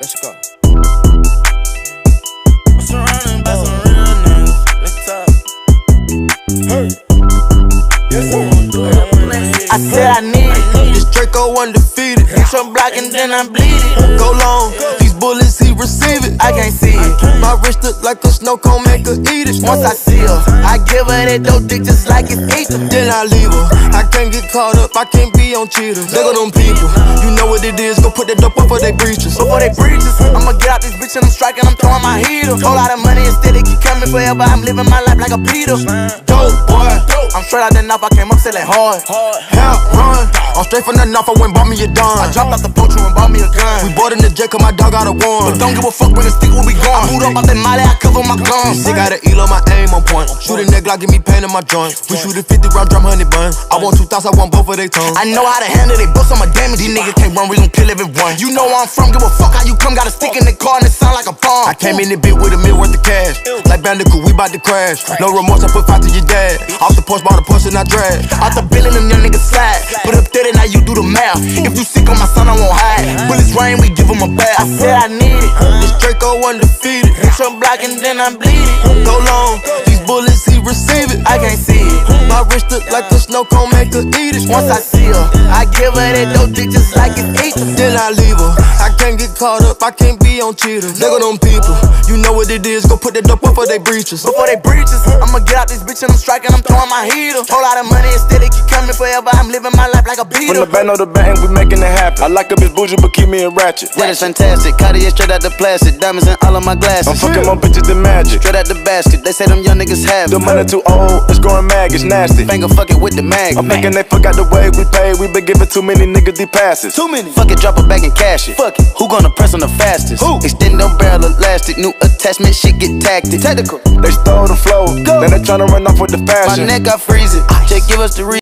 Let's go. I'm surrounded by some real niggas. Let's talk. Hey. I said I need it. This Draco undefeated. Hit your block and then I bleed it. Go long. These bullets he receive it. I can't see it. My wrist look like a snow cone, make her eat it. Once I see her, I give her that dope dick just like it's ether. Then I leave her. I can't get caught up. I can't be on cheaters. Look at them people. You know what it is. Go put that dope up for they breaches. Before they breaches, I'ma get out this bitch and I'm striking. I'm throwing my heater. Whole lot of money instead it keep coming forever. I'm living my life like a Peter. Dope boy. I'm straight out the knife. I came up selling hard. Help run. I'm straight from the knife. I went bought me a dime. I dropped out the poacher and bought me a gun. We bought in the jet cause my dog got a one. But don't give a fuck when the stick when we gone. I boot up out that molly. I cover my guns. Sick got an elo, my aim on point. Shoot a neck like give me pain in my joint. We shoot a 50 round drum, honey bun. I want two thoughts. I want both of they tongues. I know how to handle they books. I'm a damage. These niggas can't run. We gon' kill everyone. You know where I'm from. Give a fuck how you come. Got a stick in the car and it sound like a bomb. I came in the bit with a mil worth of cash. Bandicoot, we bout to crash. No remorse. I put five to your dad. Off the porch, bought a push and I drag. Out the bill and them young niggas slide. Put up 30, now you do the math. If you sick on my son, I won't hide. Bullets rain, we give him a bath. I said I need it. This Draco undefeated. Hit your block and then I bleed it. Go long. These bullets, he receive it. I can't see it. My wrist look like a snow cone, make her eat it. Once I see her, I give her that dope dick just like it's ether. Then I leave her. I can't get caught up. I can't be on cheaters. Look at them people. You know what it is. Go put that dope up for they breaches. Before they breaches, I'ma get out this bitch and I'm striking. I'm throwing my heater. Whole lot of money instead it keep coming forever. I'm living my life like a From beater. the band of the band, we making it happen. I like a bitch bougie, but keep me in ratchet. That is fantastic. Cartier straight out the plastic. Diamonds in all of my glasses. I'm fucking more bitches than magic. Straight out the basket. They say them young niggas have The money too old, it's growing mag, it's nasty. Finger fuck it with the mag. I'm thinking they forgot the way we pay. We been giving too many niggas these passes. Too many. Fuck it, drop it back and cash it. Fuck it. Who gonna press on the fastest? Who? Extend them barrel elastic. New attachment, shit get tactic. Technical. They stole the flow, Go. then they tryna run off with the fashion. My neck, I freeze it. Just give us the reason.